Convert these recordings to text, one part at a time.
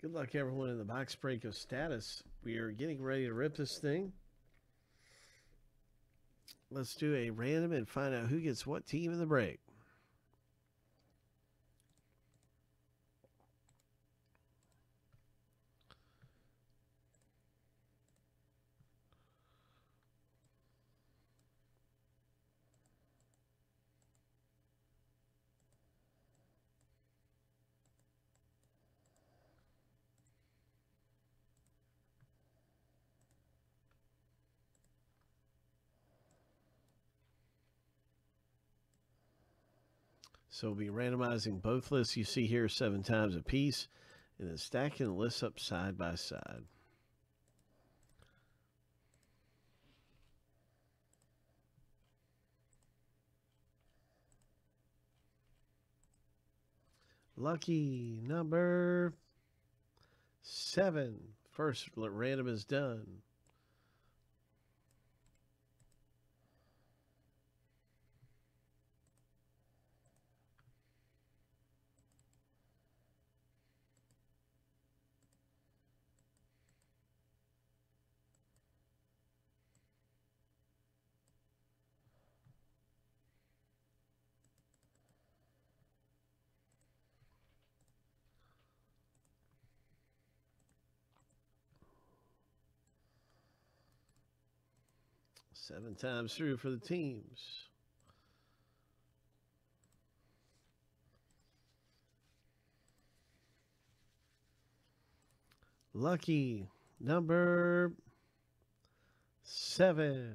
Good luck, everyone, in the box break of status. We are getting ready to rip this thing. Let's do a random and find out who gets what team in the break. So we'll be randomizing both lists you see here seven times a piece and then stacking the lists up side by side. Lucky number seven. First random is done. Seven times through for the teams. Lucky number seven.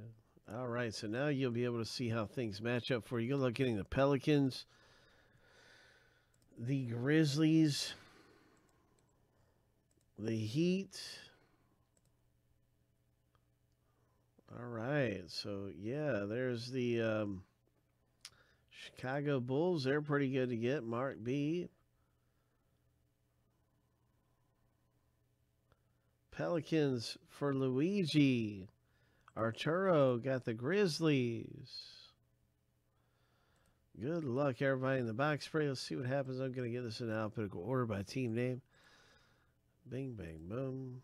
All right, so now you'll be able to see how things match up for you. Good luck getting the Pelicans, the Grizzlies, the Heat. All right, so yeah, there's the um, Chicago Bulls. They're pretty good to get. Mark B. Pelicans for Luigi. Arturo got the Grizzlies. Good luck, everybody, in the box spray. Let's see what happens. I'm going to get this in alphabetical order by team name. Bing, bang, boom.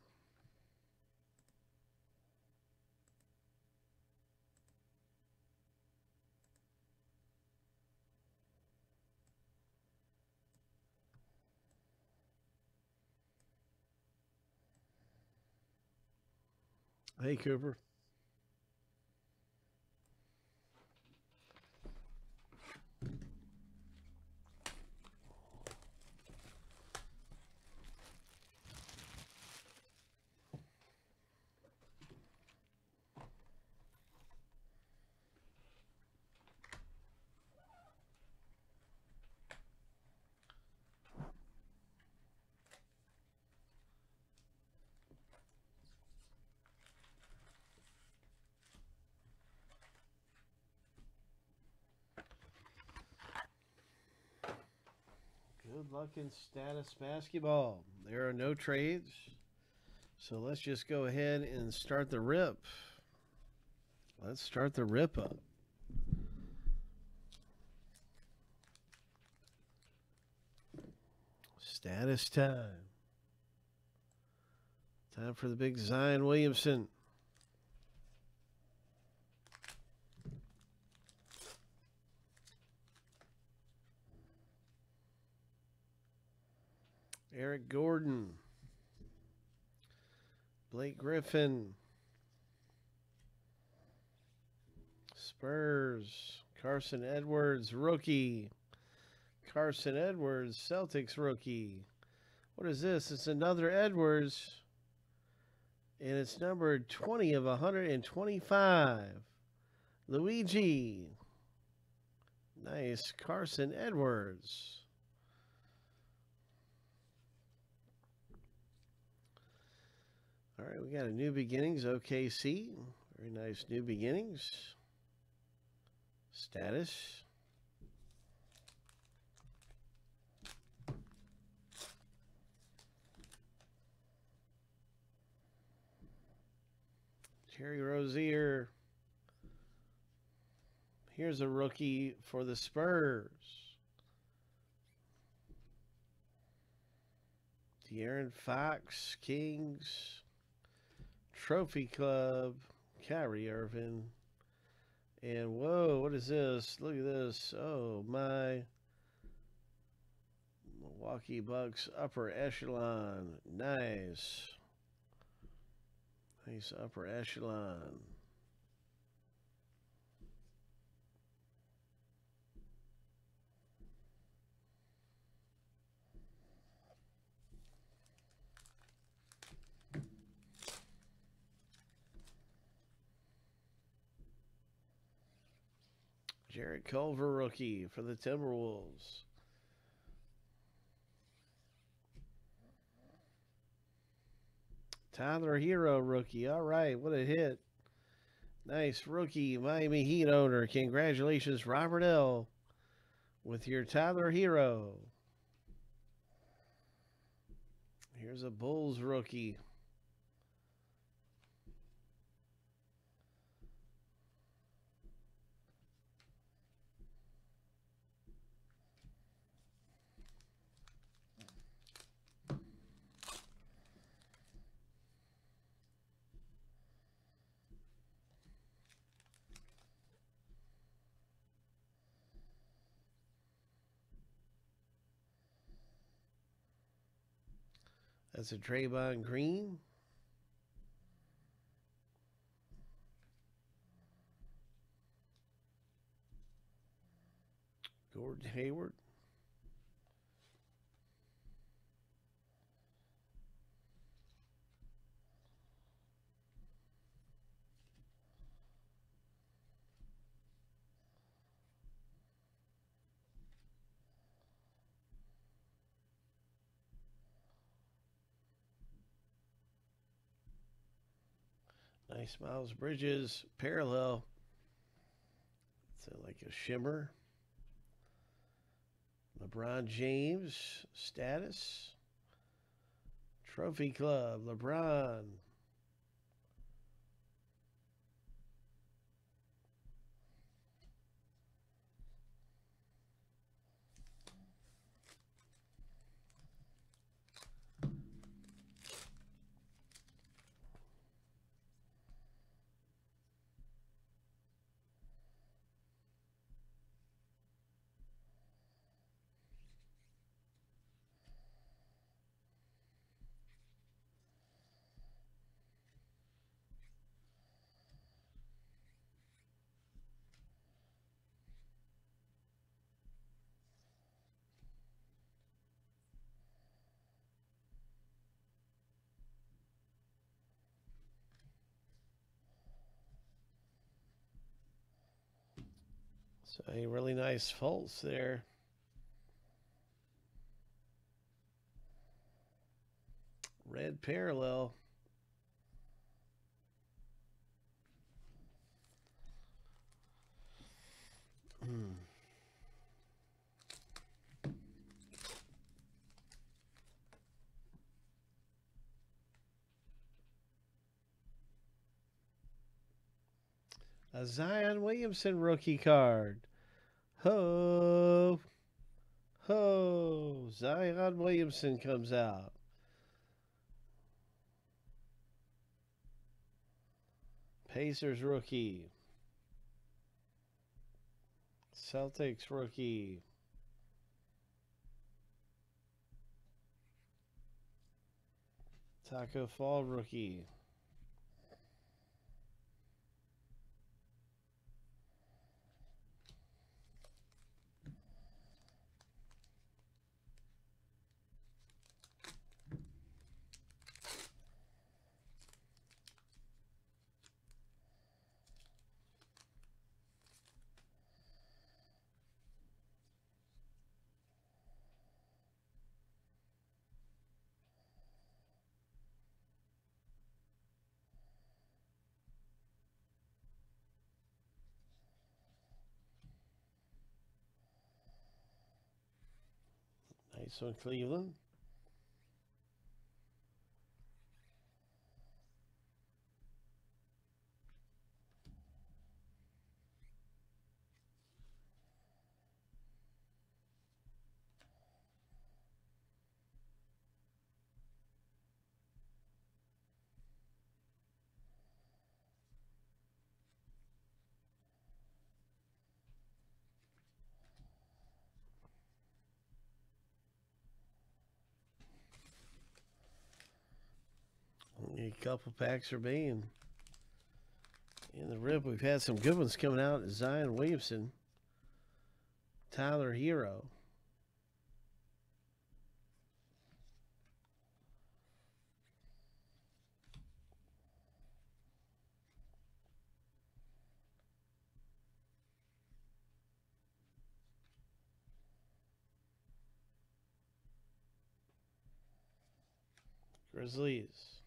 Hey, Cooper. Good luck in status basketball. There are no trades. So let's just go ahead and start the rip. Let's start the rip up. Status time. Time for the big Zion Williamson. Eric Gordon, Blake Griffin, Spurs, Carson Edwards, rookie. Carson Edwards, Celtics rookie. What is this? It's another Edwards. And it's numbered 20 of 125. Luigi. Nice. Carson Edwards. Right, we got a new beginnings OKC. Very nice new beginnings. Status. Terry Rozier. Here's a rookie for the Spurs. De'Aaron Fox, Kings, Trophy Club, Kyrie Irving. And whoa, what is this? Look at this. Oh my. Milwaukee Bucks upper echelon. Nice. Nice upper echelon. Culver rookie for the Timberwolves. Tyler Herro rookie. All right, what a hit. Nice rookie Miami Heat owner. Congratulations, Robert L. with your Tyler Herro. Here's a Bulls rookie. That's a Draymond Green. Gordon Hayward. Nice Miles Bridges parallel. It's like a shimmer. LeBron James status. Trophy Club, LeBron. So a really nice false there. Red parallel. Hmm. A Zion Williamson rookie card. Ho! Ho! Zion Williamson comes out. Pacers rookie. Celtics rookie. Taco Fall rookie. Nice one, Cleveland. A couple packs are being in the rip. We've had some good ones coming out. Zion Williamson, Tyler Herro. Grizzlies.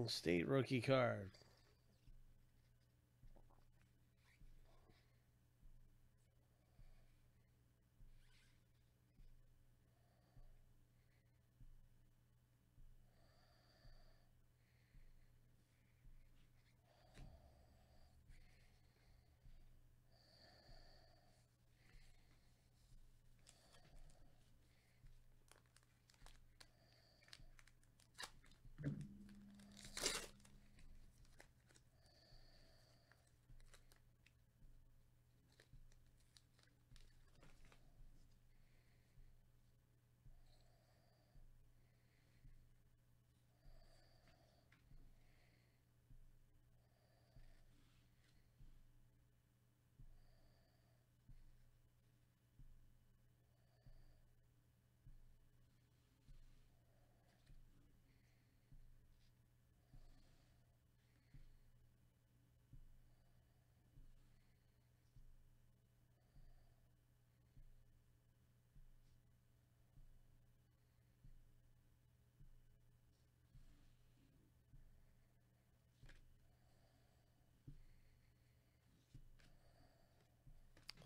Golden State rookie card.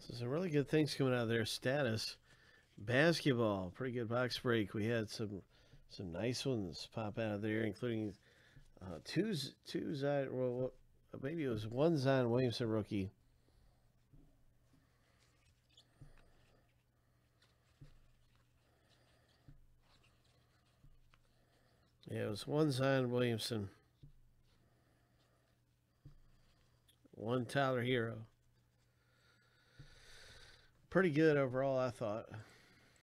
So some really good things coming out of there. Status basketball, pretty good box break. We had some some nice ones pop out of there, including uh, two two Zion. Well, maybe it was one Zion Williamson rookie. Yeah, it was one Zion Williamson, one Tyler Herro pretty good overall, I thought.